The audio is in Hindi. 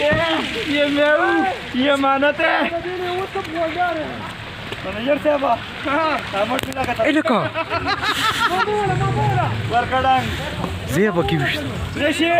ये ये मेहू ये मानत है मैनेजर साहब सामोट मिला का ए देखो वर्कडंग जे बकी विश रेशे